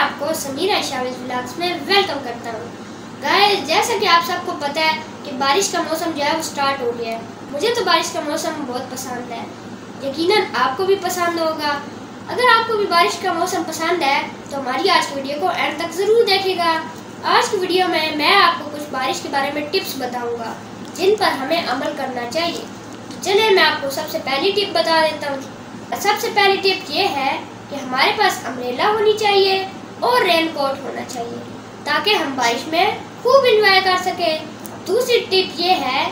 शामिल ब्लॉग्स में वेलकम करता हूँ। गाइस जैसा कि आप सबको पता है कि बारिश का मौसम जो है वो स्टार्ट हो गया है। मुझे तो बारिश का मौसम बहुत पसंद है। यकीनन आपको भी पसंद होगा। अगर आपको भी बारिश का मौसम पसंद है तो हमारी आज की वीडियो को एंड तक ज़रूर देखिएगा आज की वीडियो में मैं आपको कुछ बारिश के बारे में टिप्स बताऊँगा, जिन पर हमें अमल करना चाहिए। तो चलिए मैं आपको सबसे पहली टिप बता देता हूँ। सबसे पहली टिप ये है कि हमारे पास अम्ब्रेला होनी चाहिए। और रेन कोट होना चाहिए, ताकि हम बारिश में खूब इंजॉय कर सके। दूसरी टिप ये है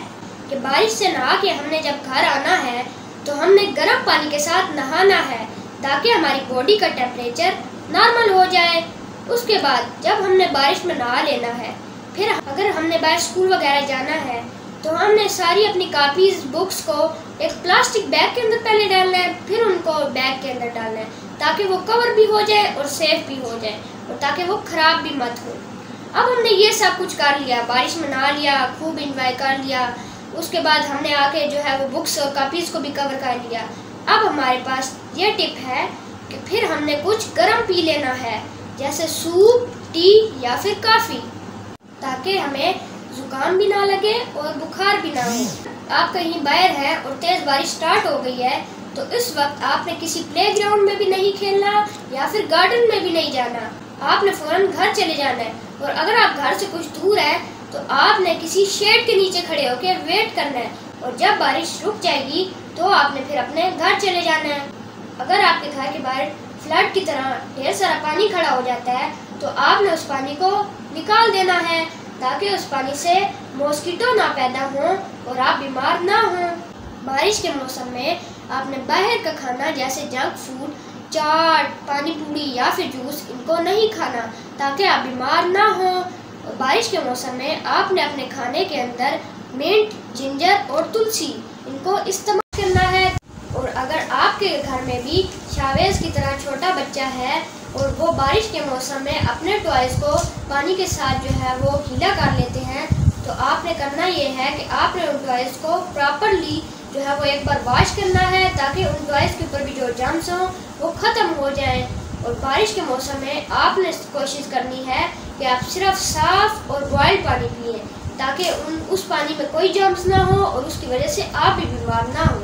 कि बारिश से नहा के हमने जब घर आना है तो हमने गर्म पानी के साथ नहाना है, ताकि हमारी बॉडी का टेम्परेचर नॉर्मल हो जाए। उसके बाद जब हमने बारिश में नहा लेना है, फिर अगर हमने बाहर स्कूल वगैरह जाना है तो हमने सारी अपनी कापीज बुक्स को एक प्लास्टिक बैग के अंदर पहले डालना है, फिर उनको बैग के अंदर डालना है। ताकि वो कवर भी हो जाए और सेफ़ भी हो जाए और ताकि वो ख़राब भी मत हो। अब हमने ये सब कुछ कर लिया, बारिश में नहा लिया, खूब इंजॉय कर लिया। उसके बाद हमने आके जो है वो बुक्स और कापीज़ को भी कवर कर लिया। अब हमारे पास ये टिप है कि फिर हमने कुछ गर्म पी लेना है, जैसे सूप टी या फिर काफ़ी ताकि हमें जुकाम भी ना लगे और बुखार भी ना हो। आप कहीं बाहर है और तेज़ बारिश स्टार्ट हो गई है तो इस वक्त आपने किसी प्लेग्राउंड में भी नहीं खेलना या फिर गार्डन में भी नहीं जाना। आपने फ़ौरन घर चले जाना है और अगर आप घर से कुछ दूर है तो आपने किसी शेड के नीचे खड़े होकर वेट करना है और जब बारिश रुक जाएगी तो आपने फिर अपने घर चले जाना है। अगर आपके घर के बाहर फ्लड की तरह ढेर सारा पानी खड़ा हो जाता है तो आपने उस पानी को निकाल देना है ताकि उस पानी से मॉस्किटो ना पैदा हो और आप बीमार ना हो। बारिश के मौसम में आपने बाहर का खाना जैसे जंक फ़ूड चाट, पानी पूरी या फिर जूस इनको नहीं खाना, ताकि आप बीमार ना हो। बारिश के मौसम में आपने अपने खाने के अंदर मिंट जिंजर और तुलसी इनको इस्तेमाल करना है। और अगर आपके घर में भी शावेज की तरह छोटा बच्चा है और वो बारिश के मौसम में अपने टॉयज को पानी के साथ जो है वो गीला कर लेते हैं तो आपने करना ये है कि आपने उन टॉयज को प्रॉपरली जो है वो एक बार वॉश करना है ताकि उन टॉयज के ऊपर भी जो जम्स हों वो ख़त्म हो जाएँ। और बारिश के मौसम में आपने कोशिश करनी है कि आप सिर्फ़ साफ़ और बॉयल पानी पिए ताकि उन, उस पानी में कोई जम्स ना हो और उसकी वजह से आप भी बीमार ना हो।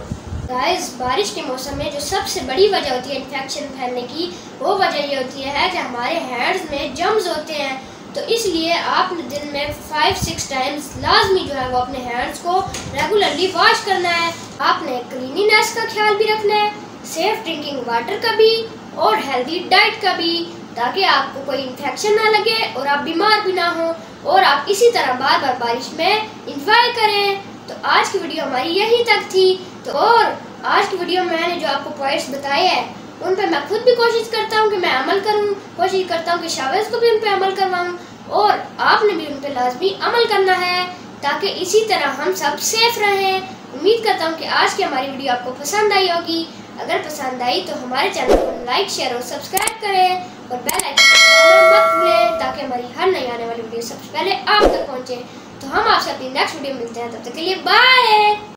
गाइस बारिश के मौसम में जो सबसे बड़ी वजह होती है इन्फेक्शन फैलने की, वो वजह ये होती है कि हमारे हैंड्स में जम्स होते हैं। तो इसलिए आप दिन में फाइव सिक्स टाइम्स लाजमी जो है वो अपने हैंड्स को रेगुलरली वॉश करना है। आपने क्लीनिनेस का ख्याल भी रखना है सेफ़ ड्रिंकिंग वाटर का भी और हेल्दी डाइट का भी, ताकि आपको कोई इन्फेक्शन ना लगे और आप बीमार भी ना हो। और आप इसी तरह बार बार बारिश में इंजॉय करें। तो आज की वीडियो हमारी यहीं तक थी। तो और आज की वीडियो में मैंने जो आपको पॉइंट्स बताए हैं उन पर मैं खुद भी कोशिश करता हूँ कि मैं अमल करूँ, कोशिश करता हूँ कि शावेज को भी उन पर अमल करवाऊँ, और आपने भी उन पर लाजमी अमल करना है, ताकि इसी तरह हम सब सेफ़ रहें। उम्मीद करता हूँ कि आज की हमारी वीडियो आपको पसंद आई होगी। अगर पसंद आई तो हमारे चैनल को लाइक शेयर और सब्सक्राइब करें, और बेल आइकन मत भूलें, ताकि हमारी हर नई आने वाली वीडियो सबसे पहले आप तक पहुँचे। तो हम आपसे अपनी नेक्स्ट वीडियो मिलते हैं, तब तक के लिए बाय